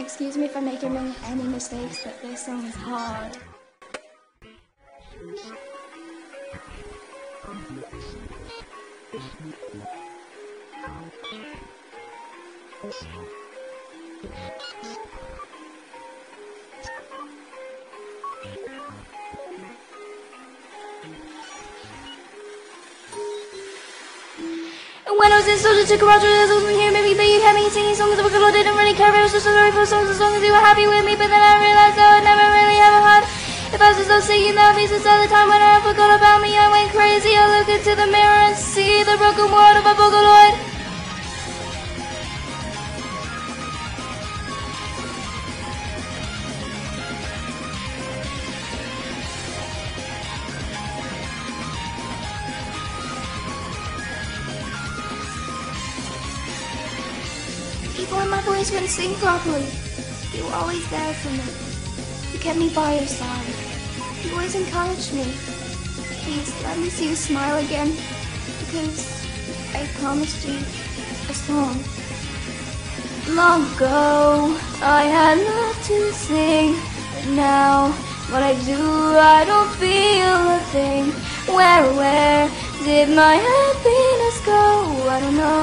Excuse me if I'm making any mistakes, but this song is hard. When I was in social took a Roger, I was here, maybe that you had me singing songs that I didn't really care. I was just so sorry for songs as long as you were happy with me, but then I realized I would never really have a heart. If I was just singing that pieces all the time when I forgot about me, I went crazy. I look into the mirror and see the broken world of a Vocaloid. Even when my voice couldn't sing properly, you were always there for me. You kept me by your side. You always encouraged me. Please let me see you smile again, because I promised you a song. Long ago, I had love to sing, but now what I do, I don't feel a thing. Where, where did my happiness go? I don't know.